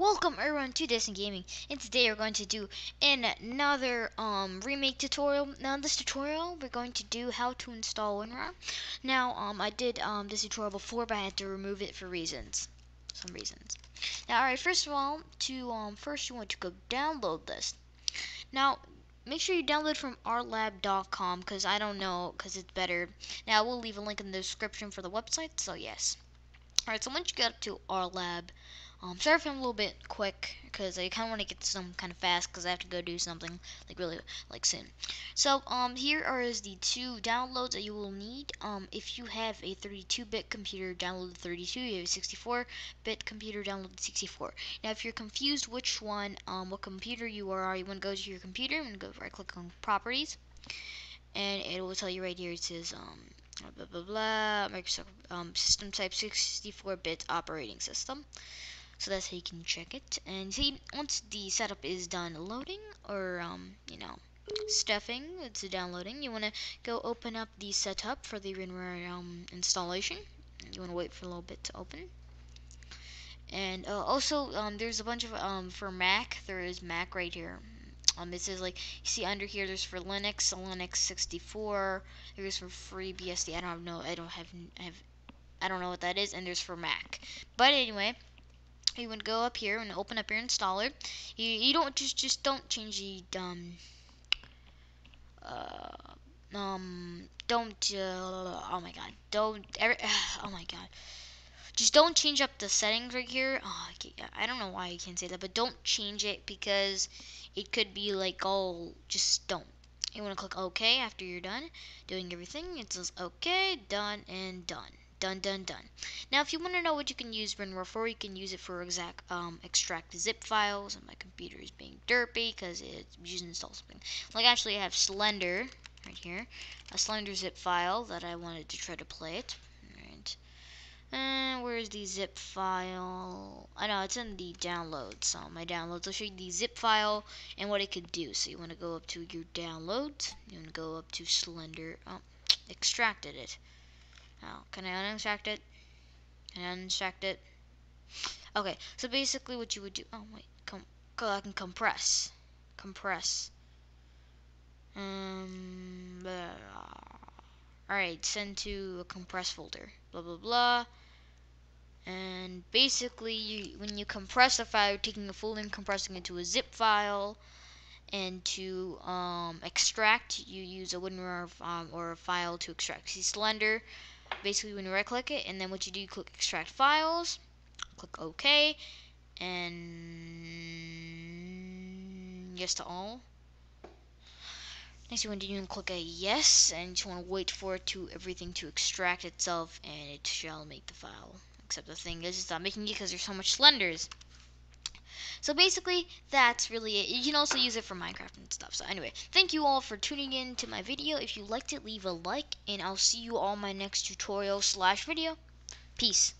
Welcome everyone to Destiny Gaming and today we're going to do another um, remake tutorial. Now in this tutorial we're going to do how to install WinRAR. Now um, I did um, this tutorial before but I had to remove it for reasons. Some reasons. Now alright first of all to um, first you want to go download this. Now make sure you download from rarlab.com because I don't know because it's better. Now we'll leave a link in the description for the website so yes. Alright so once you get up to rarlab um, sorry if I'm a little bit quick because I kind of want to get some kind of fast because I have to go do something like really like soon. So um, here are the two downloads that you will need. Um, if you have a 32-bit computer, download the 32. If You have a 64-bit computer, download the 64. Now if you're confused which one, um, what computer you are, you want to go to your computer and go right click on Properties, and it will tell you right here. It says um, blah blah blah Microsoft um, system type 64-bit operating system. So that's how you can check it. And see once the setup is done loading or um, you know stuffing it's downloading you want to go open up the setup for the WinRAR um, installation. You want to wait for a little bit to open. And uh, also um, there's a bunch of um, for Mac there is Mac right here um, it says like you see under here there's for Linux Linux 64 there's for FreeBSD I don't know I don't have I have I don't know what that is. And there's for Mac. But anyway you would go up here and open up your installer. You, you don't just just don't change the um uh, um don't uh, oh my god. Don't every, oh my god just don't change up the settings right here oh, I don't know why I can't say that but don't change it because it could be like oh just don't you want to click OK after you're done doing everything it says OK done and done Done, done, done. Now, if you want to know what you can use WinRAR for, you can use it for exact um, extract zip files. And my computer is being derpy because it's using install something. Like, actually, I have Slender right here, a Slender zip file that I wanted to try to play it. Right. And where's the zip file? I know it's in the downloads. So my downloads. I'll show you the zip file and what it could do. So you want to go up to your downloads. You want to go up to Slender. Oh, extracted it. Now, can I unextract it? Can I unextract it? Okay, so basically what you would do, oh wait, com I can compress, compress. Um, alright, send to a compress folder, blah blah blah. And basically, you, when you compress a file, you're taking a folder and compressing it to a zip file. And to um, extract, you use a WinRAR um, or a file to extract. See, Slender basically when you right click it and then what you do you click extract files click OK and yes to all next you want to do click a yes and you just want to wait for it to everything to extract itself and it shall make the file except the thing is it's not making it because there's so much slenders so basically, that's really it. You can also use it for Minecraft and stuff. So anyway, thank you all for tuning in to my video. If you liked it, leave a like, and I'll see you all my next tutorial slash video. Peace.